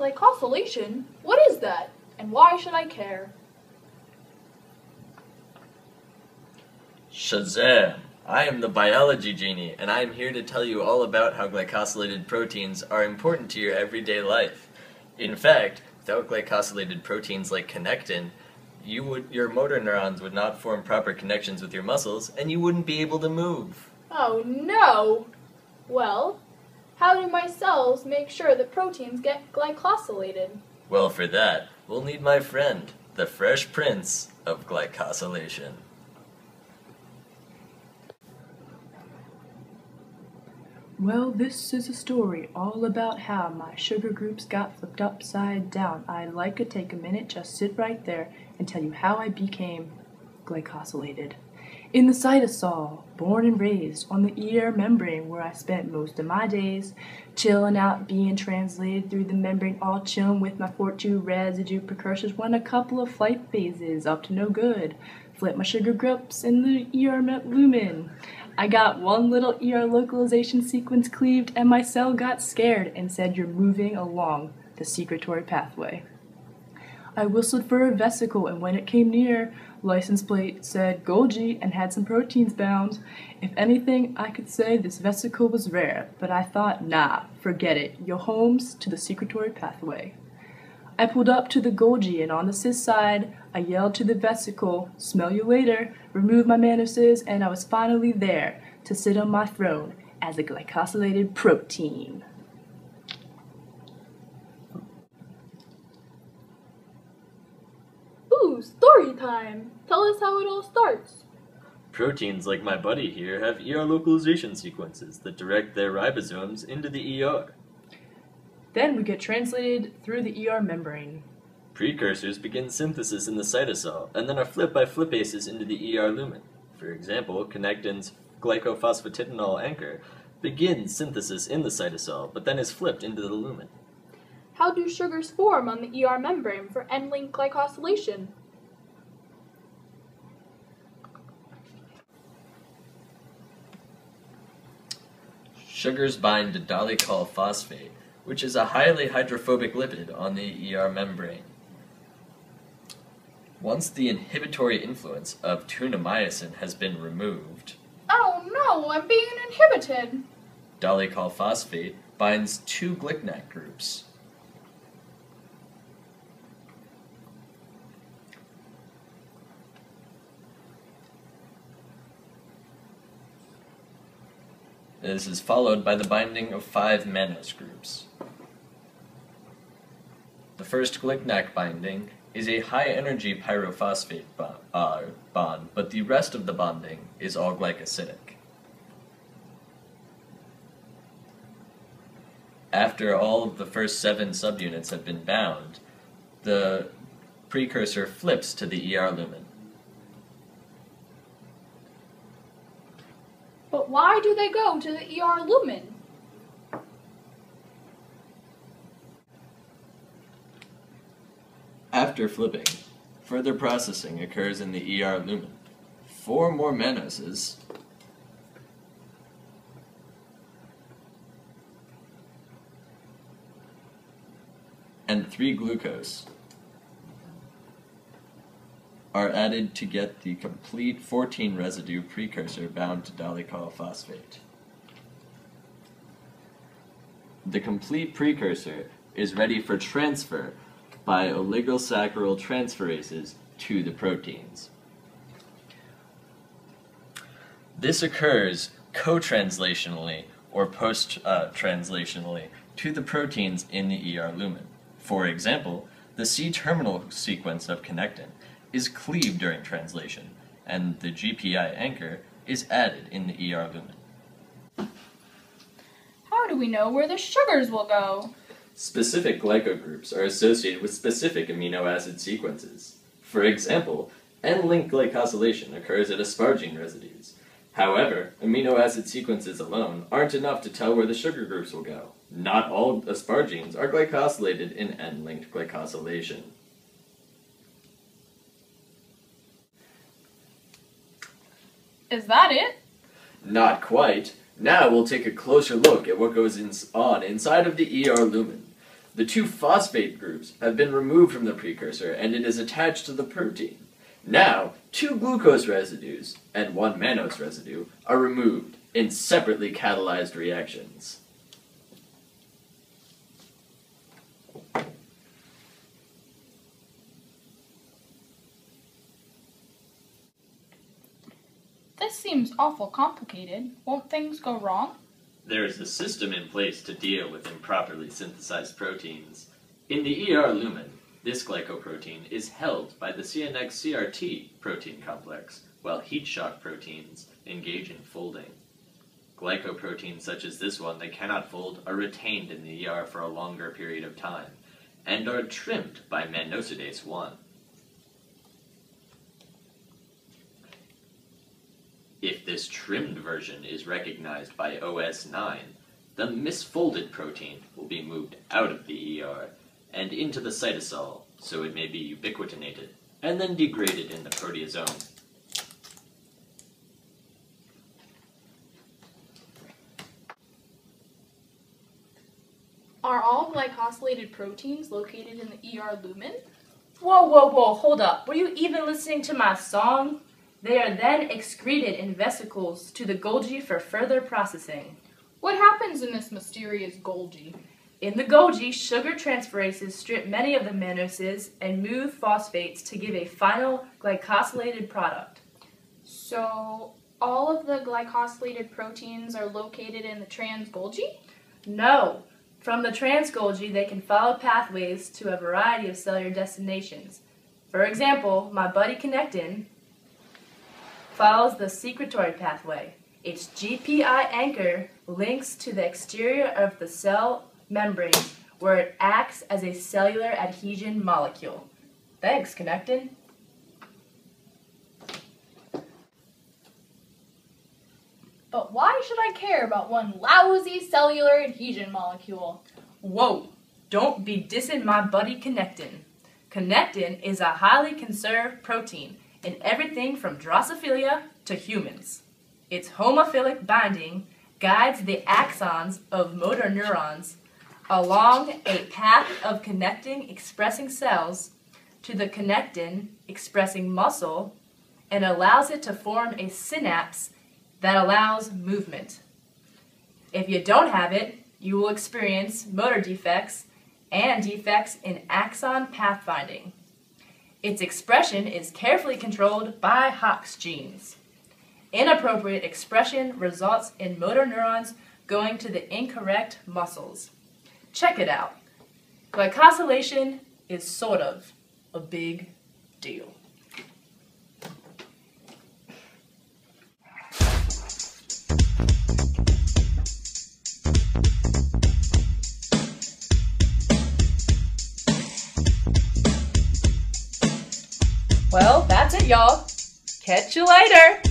Glycosylation? Should I care? Shazam! I am the biology genie, and I am here to tell you all about how glycosylated proteins are important to your everyday life. In fact, without glycosylated proteins like connectin, you would your motor neurons would not form proper connections with your muscles, and you wouldn't be able to move. Oh no! Well, how do my cells make sure that proteins get glycosylated? Well, for that, we'll need my friend, the Fresh Prince of Glycosylation. Well, this is a story all about how my sugar groups got flipped upside down. I'd like to take a minute, just sit right there, and tell you how I became glycosylated. In the cytosol, born and raised on the ER membrane where I spent most of my days, chilling out, being translated through the membrane, all chilling with my 4-2 residue precursors, when a couple of flight phases up to no good. Flip my sugar groups in the ER lumen. I got one little ER localization sequence cleaved, and my cell got scared and said, You're moving along the secretory pathway. I whistled for a vesicle, and when it came near, license plate said Golgi and had some proteins bound. If anything, I could say this vesicle was rare, but I thought, nah, forget it. Your home's to the secretory pathway. I pulled up to the Golgi, and on the cis side, I yelled to the vesicle, smell you later, removed my mannoses, and I was finally there to sit on my throne as a glycosylated protein. Story time! Tell us how it all starts. Proteins like my buddy here have ER localization sequences that direct their ribosomes into the ER. Then we get translated through the ER membrane. Precursors begin synthesis in the cytosol and then are flipped by flippases into the ER lumen. For example, connectin's glycophosphatidinol anchor begins synthesis in the cytosol but then is flipped into the lumen. How do sugars form on the ER membrane for N-link glycosylation? Sugars bind to dolichol phosphate, which is a highly hydrophobic lipid on the ER membrane. Once the inhibitory influence of tunicamycin has been removed, Oh no, I'm being inhibited! dolichol phosphate binds two GlcNAc groups. This is followed by the binding of five mannose groups. The first GlcNAc binding is a high-energy pyrophosphate bo- uh, bond, but the rest of the bonding is all glycosidic. After all of the first seven subunits have been bound, the precursor flips to the ER lumen. But why do they go to the ER lumen? After flipping, further processing occurs in the ER lumen. Four more mannoses and three glucose are added to get the complete 14 residue precursor bound to dolichol phosphate. The complete precursor is ready for transfer by oligosaccharyl transferases to the proteins. This occurs co-translationally or post-translationally to the proteins in the ER lumen. For example, the C-terminal sequence of connectin is cleaved during translation, and the GPI anchor is added in the ER lumen. How do we know where the sugars will go? Specific glycogroups are associated with specific amino acid sequences. For example, N-linked glycosylation occurs at asparagine residues. However, amino acid sequences alone aren't enough to tell where the sugar groups will go. Not all asparagines are glycosylated in N-linked glycosylation. Is that it? Not quite. Now we'll take a closer look at what goes in on inside of the ER lumen. The two phosphate groups have been removed from the precursor and it is attached to the protein. Now, two glucose residues and one mannose residue are removed in separately catalyzed reactions. This seems awful complicated. Won't things go wrong? There is a system in place to deal with improperly synthesized proteins. In the ER lumen, this glycoprotein is held by the CNX-CRT protein complex, while heat shock proteins engage in folding. Glycoproteins such as this one that cannot fold are retained in the ER for a longer period of time, and are trimmed by mannosidase 1. If this trimmed version is recognized by OS9, the misfolded protein will be moved out of the ER and into the cytosol so it may be ubiquitinated and then degraded in the proteasome. Are all glycosylated proteins located in the ER lumen? Whoa, whoa, whoa, hold up. Were you even listening to my song? They are then excreted in vesicles to the Golgi for further processing. What happens in this mysterious Golgi? In the Golgi, sugar transferases strip many of the mannoses and move phosphates to give a final glycosylated product. So, all of the glycosylated proteins are located in the trans Golgi? No. From the trans Golgi, they can follow pathways to a variety of cellular destinations. For example, my buddy Connectin follows the secretory pathway. Its GPI anchor links to the exterior of the cell membrane where it acts as a cellular adhesion molecule. Thanks, Connectin. But why should I care about one lousy cellular adhesion molecule? Whoa, don't be dissing my buddy Connectin. Connectin is a highly conserved protein in everything from Drosophila to humans. Its homophilic binding guides the axons of motor neurons along a path of connectin expressing cells to the connectin expressing muscle and allows it to form a synapse that allows movement. If you don't have it, you will experience motor defects and defects in axon pathfinding. Its expression is carefully controlled by Hox genes. Inappropriate expression results in motor neurons going to the incorrect muscles. Check it out. Glycosylation is sort of a big deal. Catch you later.